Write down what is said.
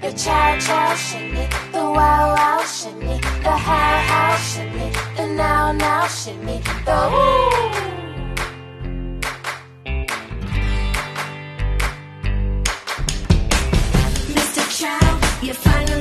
the chow chow shimmy, the wow wow shimmy, the how how shimmy, the now now shimmy, the ooh. Mr. Chow, you finally.